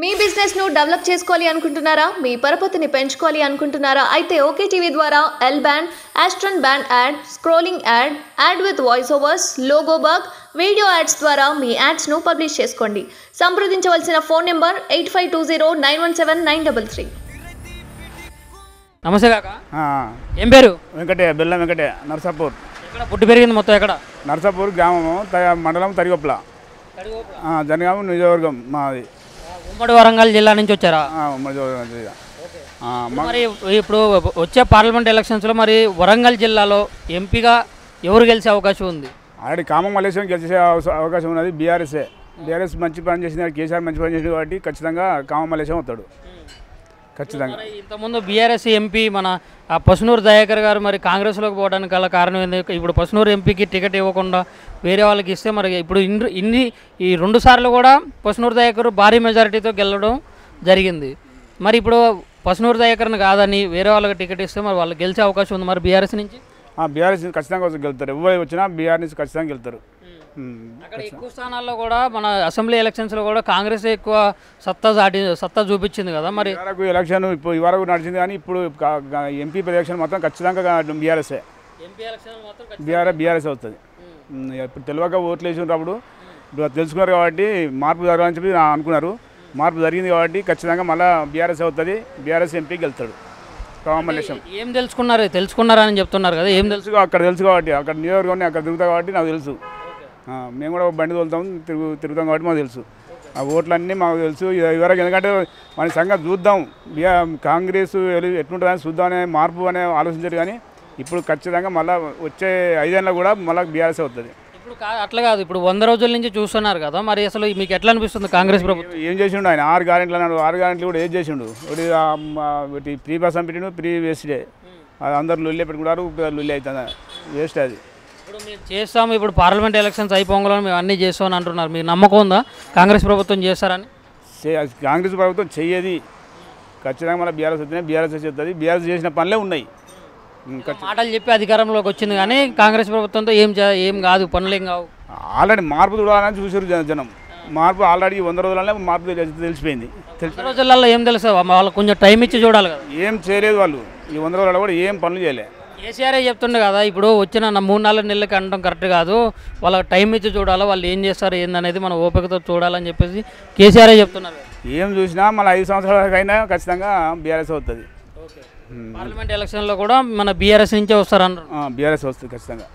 మీ బిజినెస్ను డెవలప్ చేసుకోవాలి అనుకుంటున్నారా? మీ పరపతిని పెంచుకోవాలి అనుకుంటున్నారా? అయితే ఓకే టీవీ ద్వారా L band aston band ad scrolling ad ad with voice overs logo bug video ads ద్వారా మీ యాడ్స్ను పబ్లిష్ చేసుకోండి. సంప్రదించవలసిన phone number eight five two zero nine one seven nine double three నమస్తే కాక. ఆ, ఏం పేరు? వెంకటే బెల్లం వెంకటే నర్సాపూర్. పుట్టి పెరిగింది మొత్తం ఎక్కడ? నర్సాపూర్ గ్రామము త- మండలం తరిగొప్పల ఆ, జనగామ నియోజకవర్గం మాది. ఉమ్మడి వరంగల్ జిల్లా నుంచి వచ్చారా? మరి ఇప్పుడు వచ్చే పార్లమెంట్ ఎలక్షన్స్లో మరి వరంగల్ జిల్లాలో ఎంపీగా ఎవరు గెలిచే అవకాశం ఉంది? ఆల్రెడీ కామం మలేషియం గెలిచే అవకాశం ఉన్నది బీఆర్ఎస్ఏ. బీఆర్ఎస్ మంచి పని చేసింది కేసీఆర్ మంచి పని చేసింది కాబట్టి ఖచ్చితంగా కామం మలేషియం వస్తాడు. ఖచ్చితంగా. ఇంతకుముందు బీఆర్ఎస్ ఎంపీ మన ఆ పసునూరు దయాకర్ గారు మరి కాంగ్రెస్లోకి పోవడానికి గల కారణం ఏంది? ఇప్పుడు పసునూరు ఎంపీకి టికెట్ ఇవ్వకుండా వేరే వాళ్ళకి ఇస్తే మరి ఇప్పుడు ఇన్ని ఇన్ని ఈ రెండు సార్లు కూడా పసునూరు దయాకర్ భారీ మెజారిటీతో గెలవడం జరిగింది. మరి ఇప్పుడు పసునూరు దయాకర్ని కాదని వేరే వాళ్ళకి టికెట్ ఇస్తే మరి వాళ్ళు గెలిచే అవకాశం ఉంది మరి బీఆర్ఎస్ నుంచి? బీఆర్ఎస్ ఖచ్చితంగా గెలుతారు. ఎవరు వచ్చినా బీఆర్ నుంచి ఖచ్చితంగా గెలుతారు. అక్కడ ఎక్కువ స్థానాల్లో కూడా మన అసెంబ్లీ ఎలక్షన్స్లో కూడా కాంగ్రెస్ ఎక్కువ సత్తా చాటి సత్తా చూపించింది కదా మరి? వరకు ఎలక్షన్ ఇప్పుడు ఈ వరకు నడిచింది కానీ ఇప్పుడు ఎంపీ ఎలక్షన్ మొత్తం ఖచ్చితంగా బీఆర్ఎస్ఏ మాత్రం బీఆర్ఎస్ బీఆర్ఎస్ ఉమ్, ఇప్పుడు తెలియక ఓట్లు వేసినప్పుడు ఇప్పుడు తెలుసుకున్నారు కాబట్టి మార్పు జరగాలని చెప్పి నా- అనుకున్నారు. మార్పు జరిగింది కాబట్టి ఖచ్చితంగా మళ్ళీ బీఆర్ఎస్ అవుతుంది. బీఆర్ఎస్ ఎంపీకి వెళ్తాడు కాంబినేషన్ ఏం తెలుసుకున్నారు? తెలుసుకున్నారని చెప్తున్నారు కదా ఏం తెలుసు అక్కడ తెలుసు కాబట్టి అక్కడ నియోజకవర్గం అక్కడ తిరుగుతా కాబట్టి నాకు తెలుసు. మేము కూడా ఒక బండి తోలుతాం తిరుగు తిరుగుతాం కాబట్టి మాకు తెలుసు. ఆ ఓట్లన్నీ మాకు తెలుసు. ఇవరకు ఎందుకంటే మన సంగతి చూద్దాం. కాంగ్రెస్ ఎట్లుంటుందని చూద్దాం అనే మార్పు అనే ఆలోచించారు కానీ ఇప్పుడు ఖచ్చితంగా మళ్ళీ వచ్చే ఐదేళ్ళలో కూడా మళ్ళీ బీఆర్ఎస్ అవుతుంది ఇప్పుడు అట్లా కాదు. ఇప్పుడు వంద రోజుల నుంచి చూస్తున్నారు కదా మరి అసలు మీకు ఎట్లా అనిపిస్తుంది కాంగ్రెస్ ప్రభుత్వం? ఏం చేసిండు ఆయన? ఆరు గ్యారెంట్లు అన్నాడు. ఆరు గ్యారెంట్లు కూడా ఏం చేసిండు? ఒకటి ప్రీ బస్ పెట్టిండు ప్రీ వేస్ట్ డే అది అందరు లొల్లి పెట్టుకున్నారు లొల్లి అవుతుంది. వేస్ట్ అది. ఇప్పుడు మీరు చేస్తాము ఇప్పుడు పార్లమెంట్ ఎలక్షన్స్ అయిపోగానే మేము అన్నీ చేస్తామని అంటున్నారు. మీకు నమ్మకం ఉందా? కాంగ్రెస్ ప్రభుత్వం చేస్తారని? కాంగ్రెస్ ప్రభుత్వం చెయ్యది. ఖచ్చితంగా మన బీఆర్ఎస్ వస్తేనే బీఆర్ఎస్ చేస్తుంది. బీఆర్ఎస్ చేసిన పనులే ఉన్నాయి. మాటలు చెప్పి అధికారంలోకి వచ్చింది కానీ కాంగ్రెస్ ప్రభుత్వంతో ఏం ఏం కాదు పనులు ఏం కావు. ఆల్రెడీ మార్పు చూడాలని చూసారు జన- మార్పు ఆల్రెడీ వంద రోజులనే మార్పు తెలి- తెలిసిపోయింది. తెలిసి వంద రోజులలో ఏం తెలుసు? వాళ్ళకి కొంచెం టైం ఇచ్చి చూడాలి కదా. ఏం చేయలేదు వాళ్ళు. ఈ వంద రోజులలో కూడా ఏం పనులు చేయలే. కేసీఆర్ చెప్తుండే కదా ఇప్పుడు వచ్చిన మూడు నాలుగు నెలలకి అనడం కరెక్ట్ కాదు. వాళ్ళకి టైం ఇచ్చి చూడాలి వాళ్ళు ఏం చేస్తారు ఏందనేది మనం ఓపికతో చూడాలని చెప్పేసి కేసీఆర్ చెప్తున్నారు. ఏం చూసినా మళ్ళీ ఐదు సంవత్సరాలకైనా ఖచ్చితంగా బీఆర్ఎస్ అవుతుంది పార్లమెంట్ ఎలక్షన్లో కూడా మన బీఆర్ఎస్ నుంచే వస్తారన్నారు. బీఆర్ఎస్ వస్తుంది ఖచ్చితంగా.